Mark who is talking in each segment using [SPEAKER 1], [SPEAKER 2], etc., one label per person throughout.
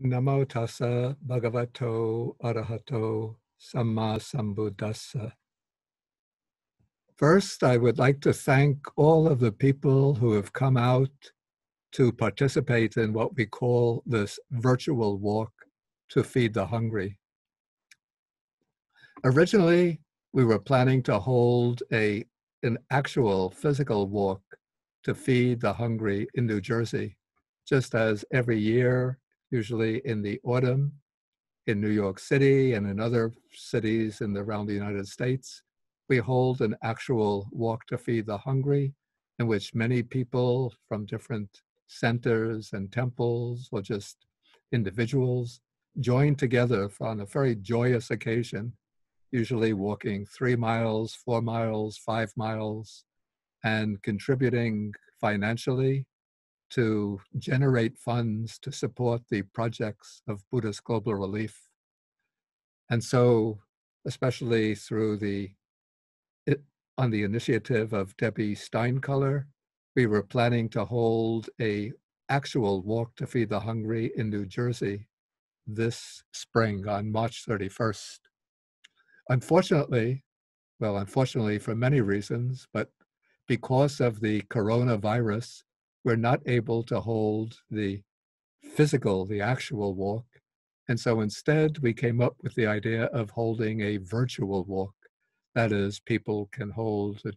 [SPEAKER 1] Namo tassa bhagavato arahato samma sambuddhassa. First, I would like to thank all of the people who have come out to participate in what we call this virtual walk to feed the hungry. Originally, we were planning to hold a an actual physical walk to feed the hungry in New Jersey, just as every year usually in the autumn in New York City and in other cities in the, around the United States. We hold an actual walk to feed the hungry in which many people from different centers and temples or just individuals join together on a very joyous occasion, usually walking three miles, four miles, five miles, and contributing financially to generate funds to support the projects of Buddhist Global Relief. And so, especially through the, it, on the initiative of Debbie Steincolor, we were planning to hold a actual walk to feed the hungry in New Jersey this spring on March 31st. Unfortunately, well, unfortunately for many reasons, but because of the coronavirus, we're not able to hold the physical, the actual walk. And so instead, we came up with the idea of holding a virtual walk. That is, people can hold, uh,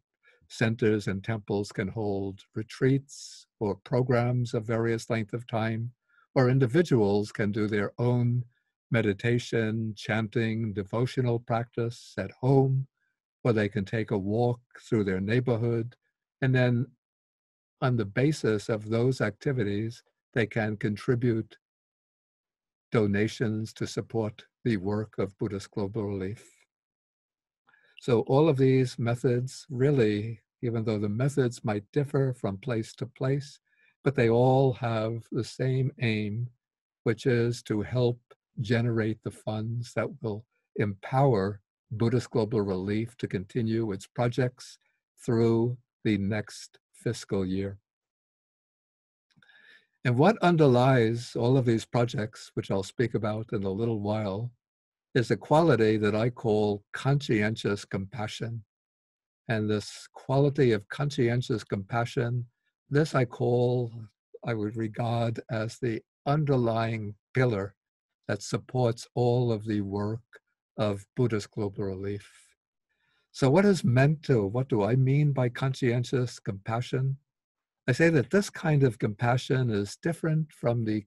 [SPEAKER 1] centers and temples can hold retreats or programs of various length of time, or individuals can do their own meditation, chanting, devotional practice at home, or they can take a walk through their neighborhood and then on the basis of those activities, they can contribute donations to support the work of Buddhist Global Relief. So all of these methods really, even though the methods might differ from place to place, but they all have the same aim, which is to help generate the funds that will empower Buddhist Global Relief to continue its projects through the next fiscal year. And what underlies all of these projects, which I'll speak about in a little while, is a quality that I call conscientious compassion. And this quality of conscientious compassion, this I call, I would regard as the underlying pillar that supports all of the work of Buddhist Global Relief. So, what is meant to, what do I mean by conscientious compassion? I say that this kind of compassion is different from the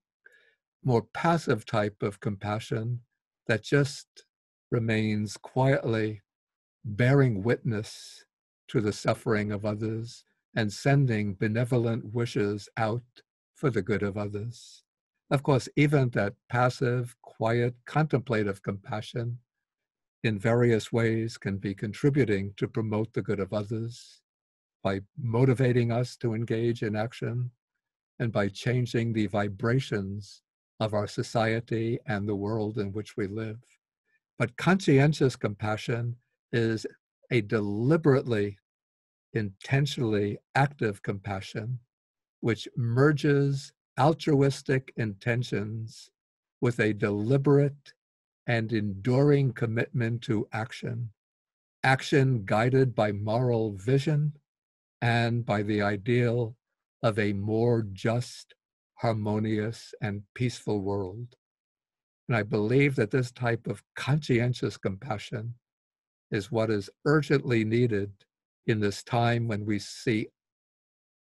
[SPEAKER 1] more passive type of compassion that just remains quietly bearing witness to the suffering of others and sending benevolent wishes out for the good of others. Of course, even that passive, quiet, contemplative compassion in various ways can be contributing to promote the good of others by motivating us to engage in action and by changing the vibrations of our society and the world in which we live. But conscientious compassion is a deliberately, intentionally active compassion which merges altruistic intentions with a deliberate and enduring commitment to action, action guided by moral vision and by the ideal of a more just, harmonious, and peaceful world. And I believe that this type of conscientious compassion is what is urgently needed in this time when we see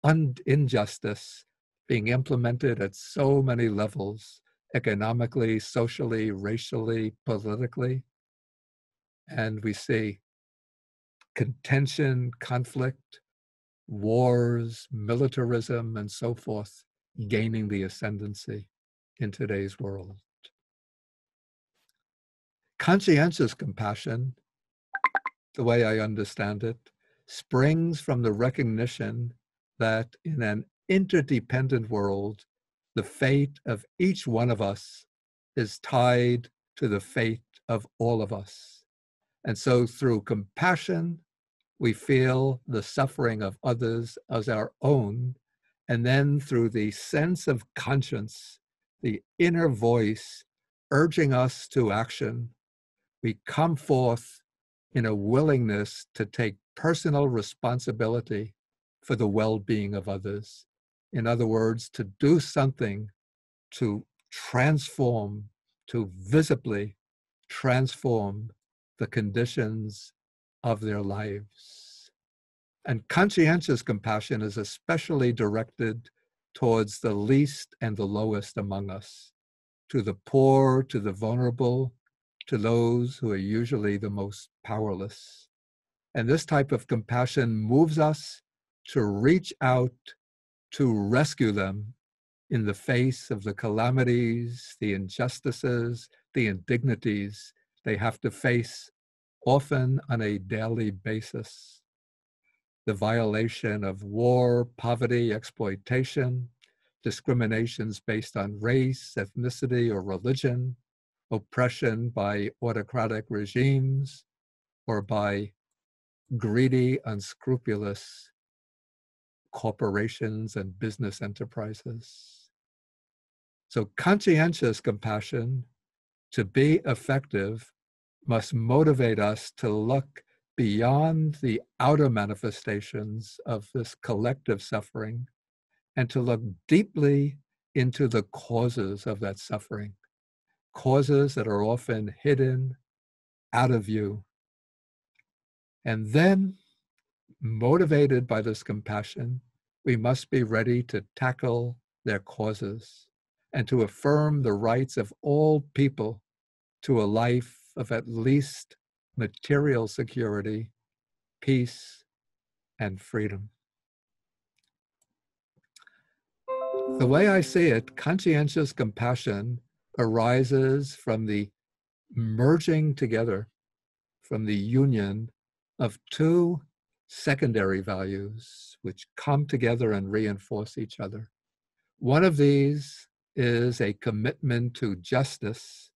[SPEAKER 1] un- injustice being implemented at so many levels economically, socially, racially, politically. And we see contention, conflict, wars, militarism, and so forth gaining the ascendancy in today's world. Conscientious compassion, the way I understand it, springs from the recognition that in an interdependent world, the fate of each one of us is tied to the fate of all of us. And so, through compassion, we feel the suffering of others as our own. And then, through the sense of conscience, the inner voice urging us to action, we come forth in a willingness to take personal responsibility for the well being of others. In other words, to do something to transform, to visibly transform the conditions of their lives. And conscientious compassion is especially directed towards the least and the lowest among us, to the poor, to the vulnerable, to those who are usually the most powerless. And this type of compassion moves us to reach out to rescue them in the face of the calamities, the injustices, the indignities they have to face often on a daily basis. The violation of war, poverty, exploitation, discriminations based on race, ethnicity, or religion, oppression by autocratic regimes, or by greedy, unscrupulous corporations and business enterprises. So, conscientious compassion to be effective must motivate us to look beyond the outer manifestations of this collective suffering and to look deeply into the causes of that suffering, causes that are often hidden out of view. And then, motivated by this compassion, we must be ready to tackle their causes and to affirm the rights of all people to a life of at least material security, peace, and freedom. The way I see it, conscientious compassion arises from the merging together, from the union of two secondary values which come together and reinforce each other. One of these is a commitment to justice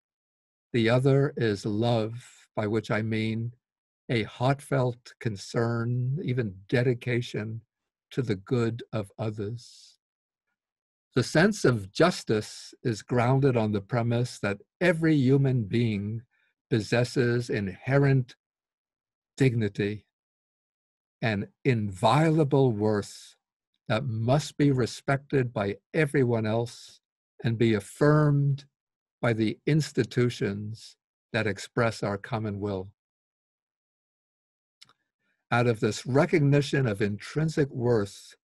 [SPEAKER 1] the other is love, by which I mean a heartfelt concern, even dedication to the good of others. The sense of justice is grounded on the premise that every human being possesses inherent dignity and inviolable worth that must be respected by everyone else and be affirmed by the institutions that express our common will. Out of this recognition of intrinsic worth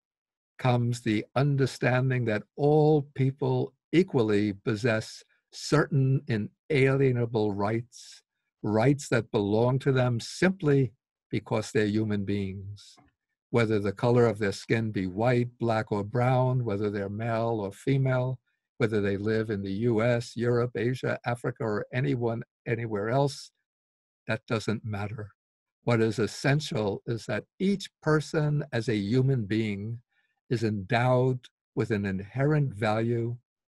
[SPEAKER 1] comes the understanding that all people equally possess certain inalienable rights, rights that belong to them simply because they're human beings. Whether the color of their skin be white, black, or brown, whether they're male or female, whether they live in the US, Europe, Asia, Africa, or anyone anywhere else, that doesn't matter. What is essential is that each person as a human being is endowed with an inherent value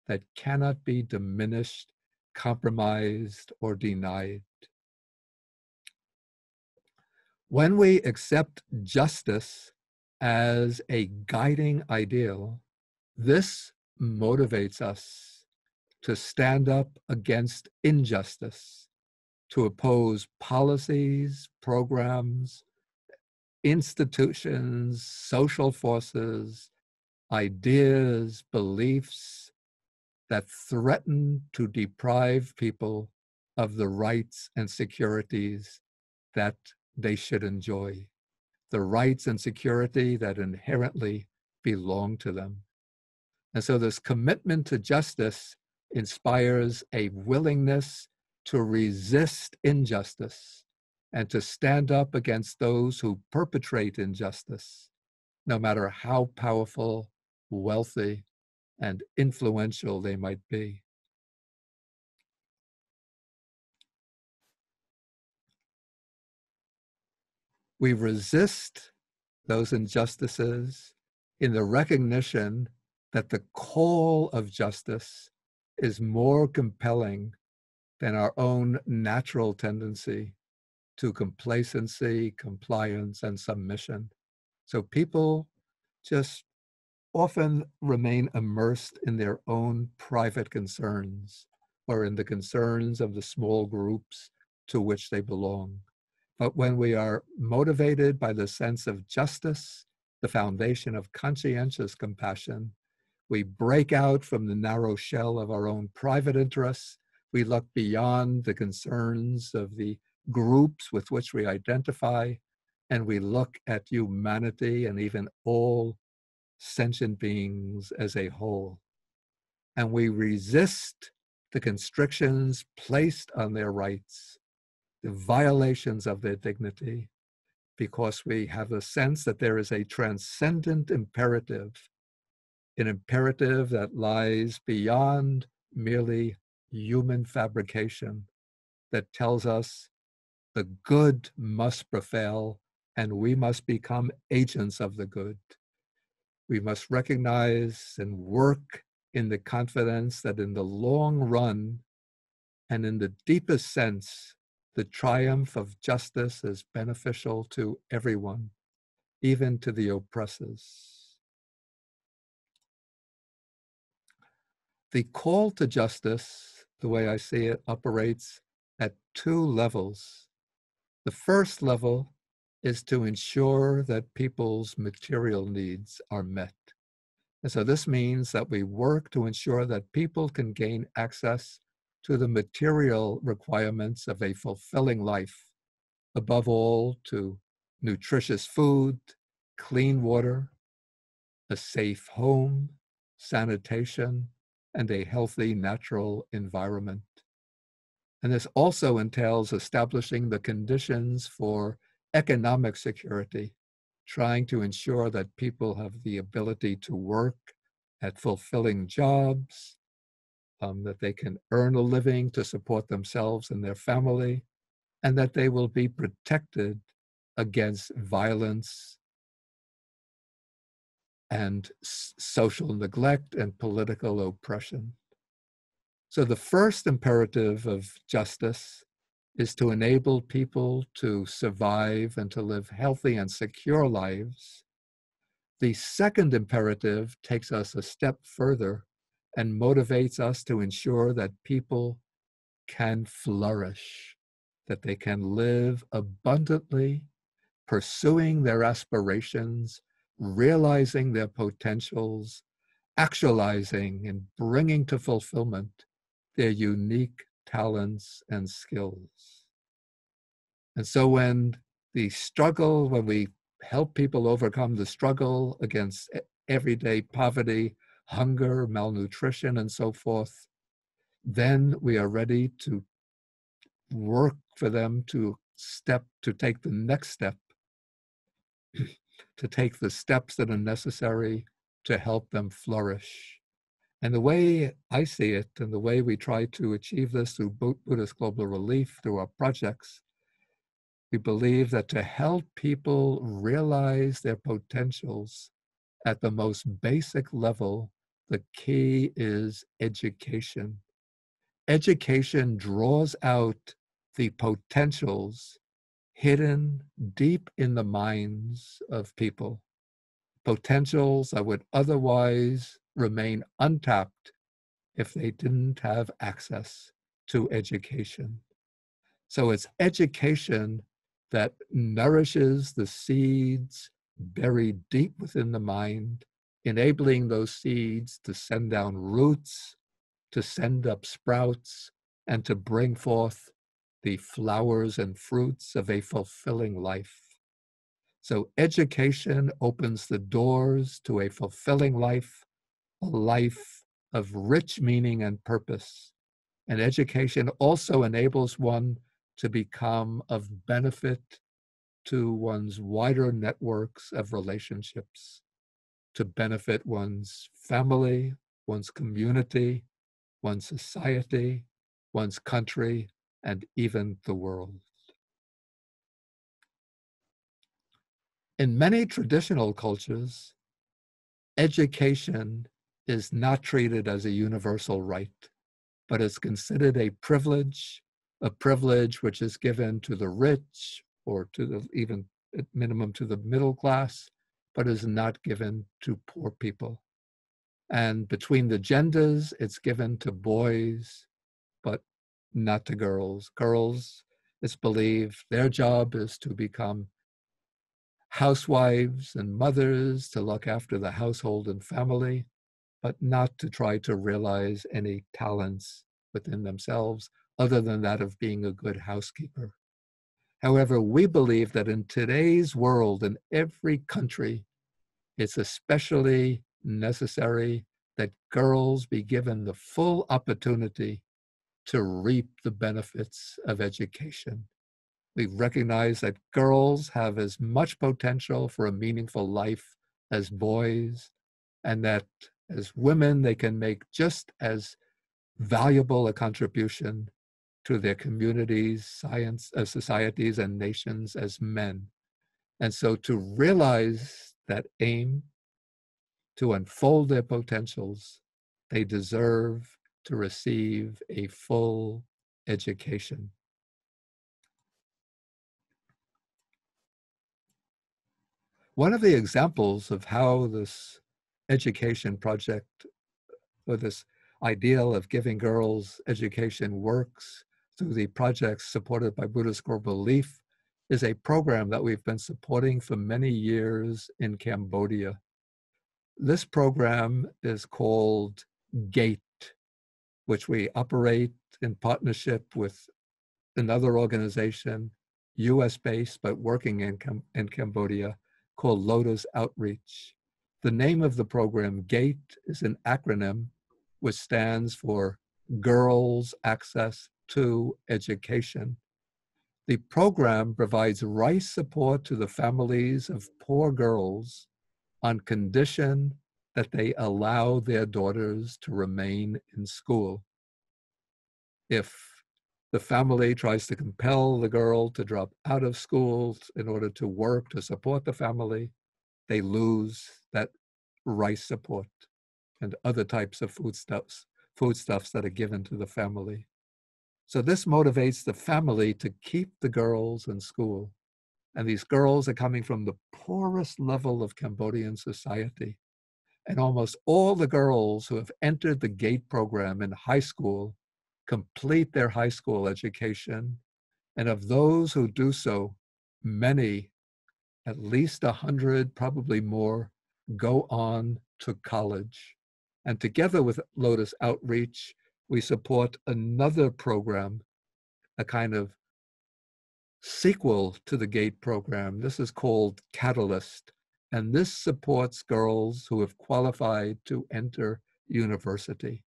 [SPEAKER 1] that cannot be diminished, compromised, or denied. When we accept justice as a guiding ideal, this motivates us to stand up against injustice, to oppose policies, programs, institutions, social forces, ideas, beliefs that threaten to deprive people of the rights and securities that they should enjoy, the rights and security that inherently belong to them. And so this commitment to justice inspires a willingness to resist injustice and to stand up against those who perpetrate injustice, no matter how powerful, wealthy, and influential they might be. We resist those injustices in the recognition that the call of justice is more compelling than our own natural tendency to complacency, compliance, and submission. So people just often remain immersed in their own private concerns or in the concerns of the small groups to which they belong. But when we are motivated by the sense of justice, the foundation of conscientious compassion, we break out from the narrow shell of our own private interests. We look beyond the concerns of the groups with which we identify, and we look at humanity and even all sentient beings as a whole. And we resist the constrictions placed on their rights, the violations of their dignity, because we have a sense that there is a transcendent imperative, an imperative that lies beyond merely human fabrication, that tells us the good must prevail and we must become agents of the good. We must recognize and work in the confidence that in the long run and in the deepest sense, the triumph of justice is beneficial to everyone, even to the oppressors. The call to justice, the way I see it, operates at two levels. The first level is to ensure that people's material needs are met. And so this means that we work to ensure that people can gain access to the material requirements of a fulfilling life, above all to nutritious food, clean water, a safe home, sanitation, and a healthy natural environment. And this also entails establishing the conditions for economic security, trying to ensure that people have the ability to work at fulfilling jobs, um, that they can earn a living to support themselves and their family, and that they will be protected against violence and social neglect and political oppression. So, the first imperative of justice is to enable people to survive and to live healthy and secure lives. The second imperative takes us a step further and motivates us to ensure that people can flourish, that they can live abundantly, pursuing their aspirations, realizing their potentials, actualizing and bringing to fulfillment their unique talents, and skills. And so when the struggle, when we help people overcome the struggle against everyday poverty, hunger, malnutrition, and so forth, then we are ready to work for them to step, to take the next step, to take the steps that are necessary to help them flourish. And the way I see it, and the way we try to achieve this through Buddhist Global Relief, through our projects, we believe that to help people realize their potentials at the most basic level, the key is education. Education draws out the potentials hidden deep in the minds of people, potentials that would otherwise remain untapped if they didn't have access to education. So it's education that nourishes the seeds buried deep within the mind, enabling those seeds to send down roots, to send up sprouts, and to bring forth the flowers and fruits of a fulfilling life. So, education opens the doors to a fulfilling life a life of rich meaning and purpose. And education also enables one to become of benefit to one's wider networks of relationships, to benefit one's family, one's community, one's society, one's country, and even the world. In many traditional cultures, education is not treated as a universal right, but is considered a privilege, a privilege which is given to the rich or to the even at minimum to the middle class, but is not given to poor people. And between the genders, it's given to boys, but not to girls. Girls, it's believed their job is to become housewives and mothers to look after the household and family, but not to try to realize any talents within themselves other than that of being a good housekeeper. However, we believe that in today's world, in every country, it's especially necessary that girls be given the full opportunity to reap the benefits of education. We recognize that girls have as much potential for a meaningful life as boys, and that as women, they can make just as valuable a contribution to their communities, science, uh, societies, and nations as men. And so to realize that aim, to unfold their potentials, they deserve to receive a full education. One of the examples of how this education project or this ideal of giving girls education works through the projects supported by Buddhist Global Relief is a program that we've been supporting for many years in Cambodia. This program is called GATE, which we operate in partnership with another organization, US based, but working in, Cam- in Cambodia, called Lotus Outreach. The name of the program, GATE, is an acronym which stands for Girls Access to Education. The program provides rice support to the families of poor girls on condition that they allow their daughters to remain in school. If the family tries to compel the girl to drop out of school in order to work to support the family, they lose that rice support and other types of foodstuffs, foodstuffs that are given to the family. So this motivates the family to keep the girls in school. And these girls are coming from the poorest level of Cambodian society. And almost all the girls who have entered the GATE program in high school complete their high school education. And of those who do so, many, at least a hundred, probably more, go on to college. And together with Lotus Outreach, we support another program, a kind of sequel to the GATE program. This is called Catalyst. And this supports girls who have qualified to enter university.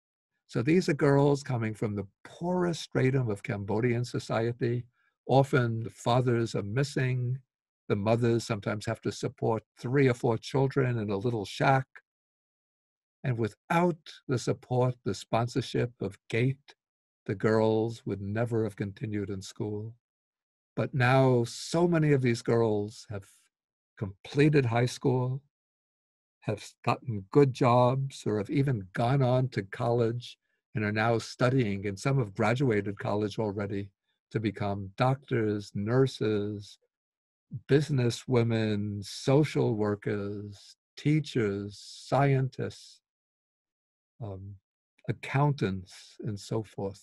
[SPEAKER 1] So these are girls coming from the poorest stratum of Cambodian society. Often the fathers are missing. The mothers sometimes have to support three or four children in a little shack. And without the support, the sponsorship of GATE, the girls would never have continued in school. But now, so many of these girls have completed high school, have gotten good jobs or have even gone on to college and are now studying, and some have graduated college already to become doctors, nurses, business women, social workers, teachers, scientists, um, accountants, and so forth.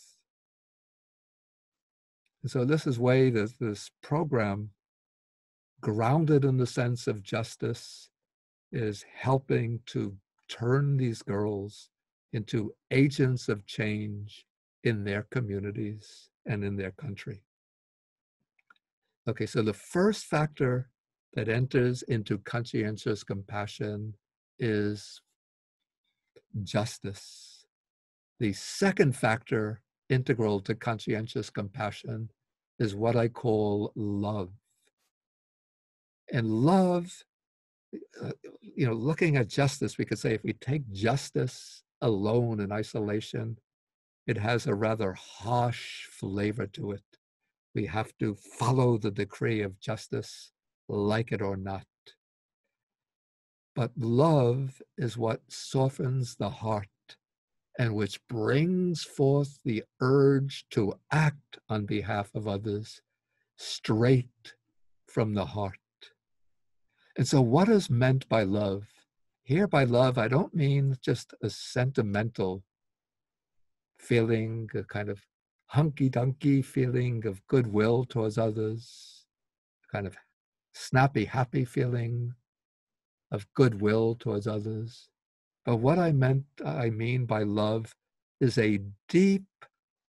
[SPEAKER 1] And so this is way that this program, grounded in the sense of justice, is helping to turn these girls into agents of change in their communities and in their country. Okay, so the first factor that enters into conscientious compassion is justice. The second factor integral to conscientious compassion is what I call love. And love uh, you know, looking at justice, we could say if we take justice alone in isolation, it has a rather harsh flavor to it. We have to follow the decree of justice, like it or not. But love is what softens the heart and which brings forth the urge to act on behalf of others straight from the heart. And so, what is meant by love Here by love, I don't mean just a sentimental feeling, a kind of hunky dunky feeling of goodwill towards others, a kind of snappy, happy feeling of goodwill towards others. But what I meant, I mean by love is a deep,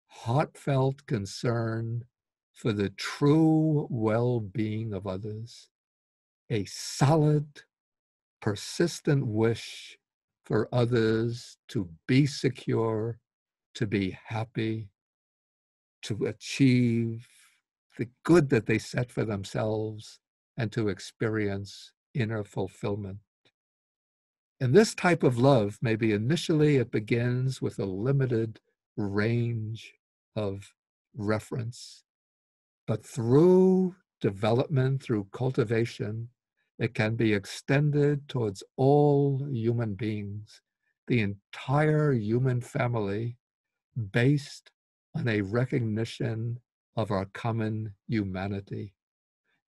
[SPEAKER 1] heartfelt concern for the true well being of others, a solid, persistent wish for others to be secure, to be happy, to achieve the good that they set for themselves, and to experience inner fulfillment. And this type of love, maybe initially it begins with a limited range of reference, but through development, through cultivation, it can be extended towards all human beings, the entire human family, based on a recognition of our common humanity.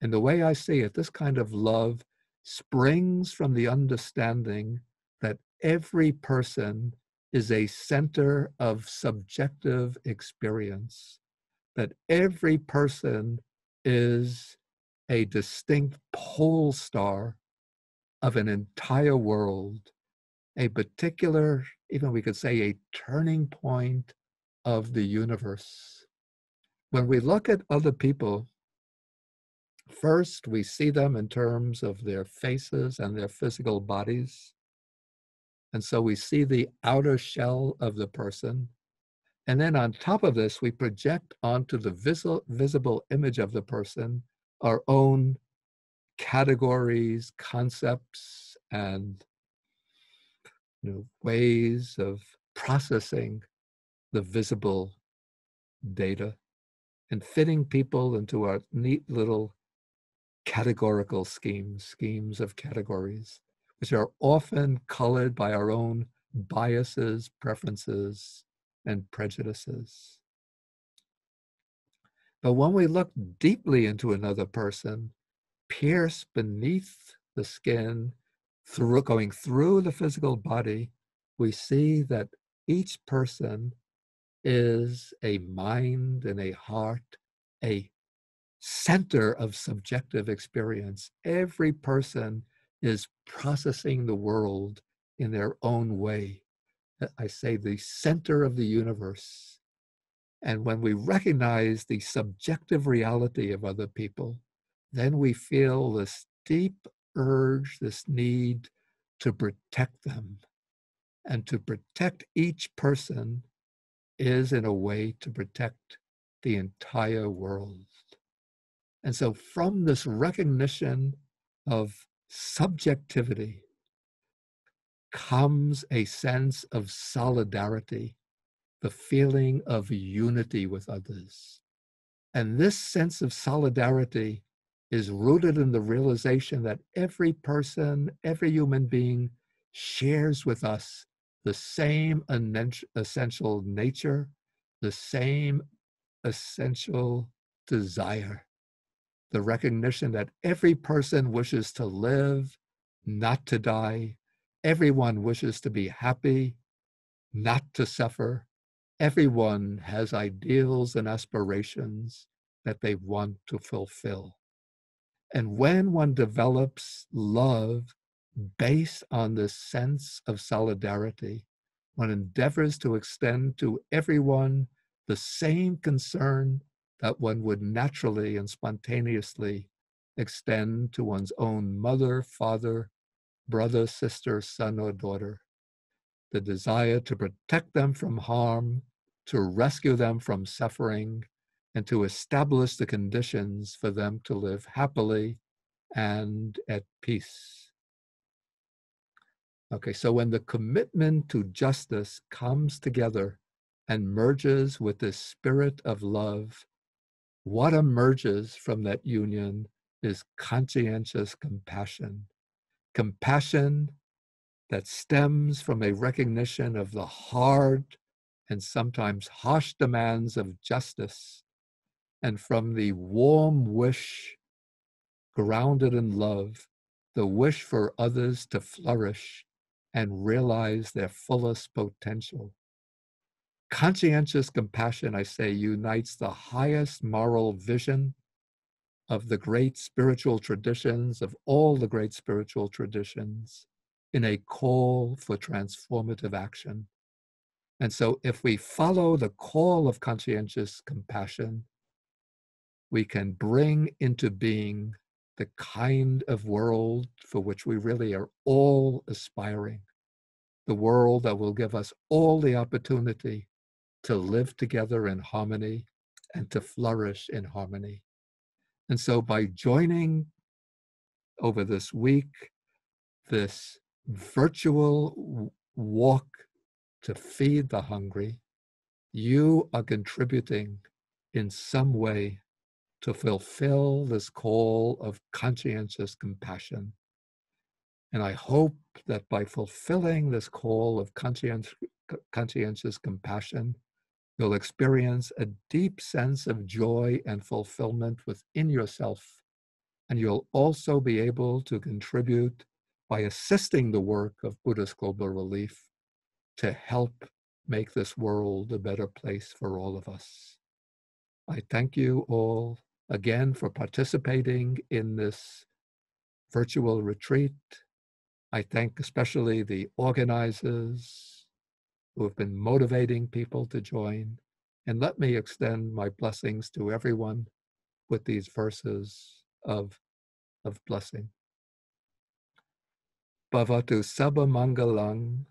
[SPEAKER 1] And the way I see it, this kind of love springs from the understanding that every person is a center of subjective experience, that every person is a distinct pole star of an entire world, a particular, even we could say, a turning point of the universe. When we look at other people, First, we see them in terms of their faces and their physical bodies. And so we see the outer shell of the person. And then on top of this, we project onto the visual, visible image of the person our own categories, concepts, and you know, ways of processing the visible data and fitting people into our neat little categorical schemes, schemes of categories, which are often colored by our own biases, preferences, and prejudices. But when we look deeply into another person, pierce beneath the skin, through going through the physical body, we see that each person is a mind and a heart, a center of subjective experience. Every person is processing the world in their own way. Uh, I say the center of the universe. And when we recognize the subjective reality of other people, then we feel this deep urge, this need to protect them. And to protect each person is, in a way, to protect the entire world. And so, from this recognition of subjectivity comes a sense of solidarity, the feeling of unity with others. And this sense of solidarity is rooted in the realization that every person, every human being shares with us the same essential nature, the same essential desire the recognition that every person wishes to live, not to die. Everyone wishes to be happy, not to suffer. Everyone has ideals and aspirations that they want to fulfill. And when one develops love based on this sense of solidarity, one endeavors to extend to everyone the same concern that one would naturally and spontaneously extend to one's own mother, father, brother, sister, son, or daughter. The desire to protect them from harm, to rescue them from suffering, and to establish the conditions for them to live happily and at peace. Okay, so when the commitment to justice comes together and merges with the spirit of love, what emerges from that union is conscientious compassion. Compassion that stems from a recognition of the hard and sometimes harsh demands of justice and from the warm wish grounded in love, the wish for others to flourish and realize their fullest potential. Conscientious compassion, I say, unites the highest moral vision of the great spiritual traditions, of all the great spiritual traditions, in a call for transformative action. And so, if we follow the call of conscientious compassion, we can bring into being the kind of world for which we really are all aspiring, the world that will give us all the opportunity to live together in harmony and to flourish in harmony. And so, by joining over this week this virtual walk to feed the hungry, you are contributing in some way to fulfill this call of conscientious compassion. And I hope that by fulfilling this call of conscientious, conscientious compassion, you'll experience a deep sense of joy and fulfillment within yourself. And you'll also be able to contribute by assisting the work of Buddhist Global Relief to help make this world a better place for all of us. I thank you all again for participating in this virtual retreat. I thank especially the organizers who have been motivating people to join. And let me extend my blessings to everyone with these verses of, of blessing. Bhavatu Sabba Mangalang,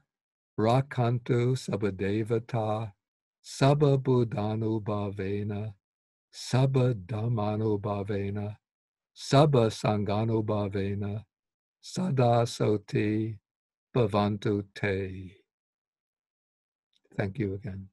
[SPEAKER 1] Rakkhantu Sabadevata, Sabba Buddhanu Bhavena, Sabba Dhammanu Bhavena, Sabba Sanganu Bhavena, Sada Sotthi Bhavantu Te. Thank you again.